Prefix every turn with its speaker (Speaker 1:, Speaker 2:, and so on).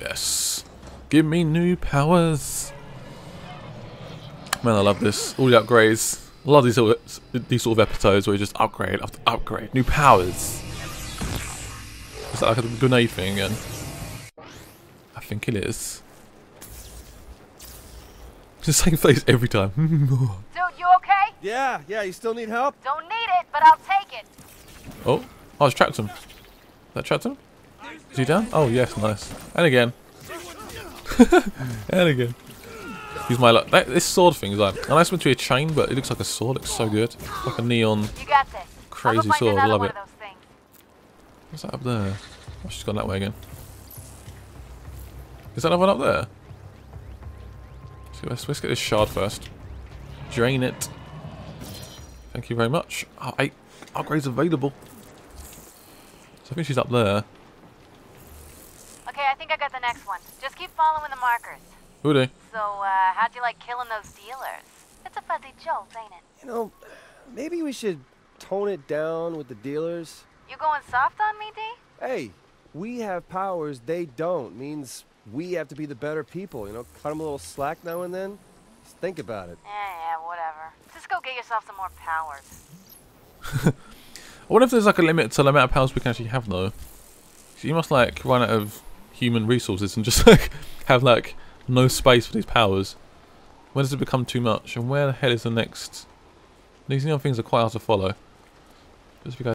Speaker 1: Yes. Give me new powers. Man, I love this. All the upgrades. I love these sort of, these sort of episodes where you just upgrade after upgrade. New powers. Is that like a grenade thing again? I think it is. It's the same face every time.
Speaker 2: Dude, you okay?
Speaker 3: Yeah, yeah, you still need help?
Speaker 2: Don't need it, but I'll take it.
Speaker 1: oh, oh I was trapped him. That trapped him? Is he down? Oh yes, nice. And again. and again. Use my luck. That, this sword thing is like a nice one to be a chain, but it looks like a sword. It looks so good. Like a neon
Speaker 2: You got this.
Speaker 1: crazy
Speaker 2: I'll go find
Speaker 1: sword.
Speaker 2: another
Speaker 1: Love it.
Speaker 2: of those things.
Speaker 1: What's that up there? Oh, she's gone that way again. Is that another one up there? So let's, let's get this shard first. Drain it. Thank you very much. Oh, eight upgrades available. So I think she's up there.
Speaker 2: Okay, I think I got the next one. Just keep following the markers.
Speaker 1: Who they?
Speaker 2: So, uh, how'd you like killing those dealers? It's a fuzzy jolt, ain't it?
Speaker 3: You know, maybe we should tone it down with the dealers.
Speaker 2: You going soft on me, D?
Speaker 3: Hey, we have powers they don't. Means we have to be the better people, you know? Cut them a little slack now and then. Just think about it.
Speaker 2: Yeah, yeah, whatever. Just go get yourself some more powers.
Speaker 1: I wonder if there's like a limit to the amount of powers we can actually have though. 'Cause you must like run out of human resources and just like have like no space for these powers. When does it become too much? And where the hell is the next? These neon things are quite hard to follow. Just because